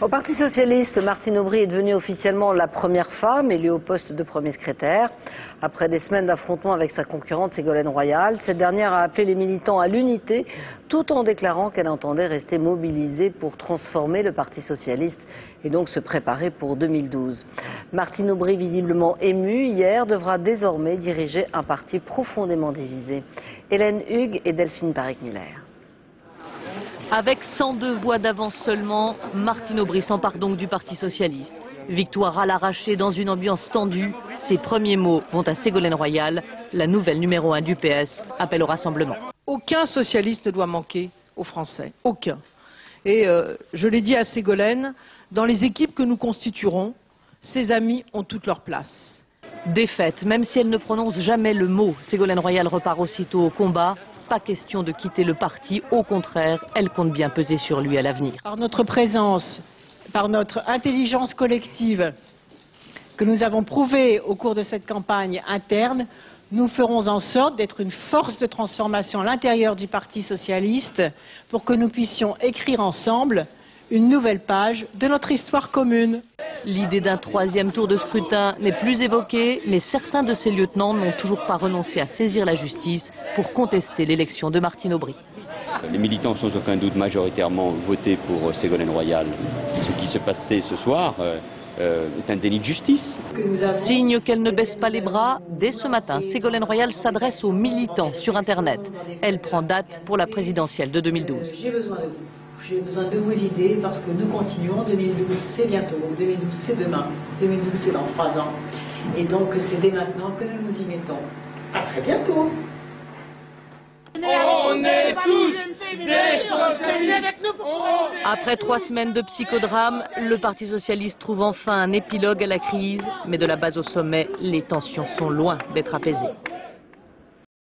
Au Parti Socialiste, Martine Aubry est devenue officiellement la première femme élue au poste de premier secrétaire. Après des semaines d'affrontements avec sa concurrente Ségolène Royal, cette dernière a appelé les militants à l'unité tout en déclarant qu'elle entendait rester mobilisée pour transformer le Parti Socialiste et donc se préparer pour 2012. Martine Aubry, visiblement émue hier, devra désormais diriger un parti profondément divisé. Hélène Hugues et Delphine Parek-Miller. Avec 102 voix d'avance seulement, Martine Aubry s'empare donc du Parti Socialiste. Victoire à l'arraché dans une ambiance tendue, ses premiers mots vont à Ségolène Royal, la nouvelle numéro 1 du PS, appelle au rassemblement. Aucun socialiste ne doit manquer aux Français, aucun. Et euh, je l'ai dit à Ségolène, dans les équipes que nous constituerons, ses amis ont toute leur place. Défaite, même si elle ne prononce jamais le mot, Ségolène Royal repart aussitôt au combat pas question de quitter le parti, au contraire, elle compte bien peser sur lui à l'avenir. Par notre présence, par notre intelligence collective que nous avons prouvée au cours de cette campagne interne, nous ferons en sorte d'être une force de transformation à l'intérieur du Parti socialiste pour que nous puissions écrire ensemble une nouvelle page de notre histoire commune. L'idée d'un troisième tour de scrutin n'est plus évoquée, mais certains de ses lieutenants n'ont toujours pas renoncé à saisir la justice pour contester l'élection de Martine Aubry. Les militants sans aucun doute majoritairement voté pour Ségolène Royal. Ce qui se passait ce soir euh, euh, est un délit de justice. Signe qu'elle ne baisse pas les bras, dès ce matin, Ségolène Royal s'adresse aux militants sur Internet. Elle prend date pour la présidentielle de 2012. J'ai besoin de vos idées parce que nous continuons. 2012, c'est bientôt. 2012, c'est demain. 2012, c'est dans trois ans. Et donc, c'est dès maintenant que nous nous y mettons. À très bientôt. On est tous Après trois semaines de psychodrame, le Parti Socialiste trouve enfin un épilogue à la crise, mais de la base au sommet, les tensions sont loin d'être apaisées.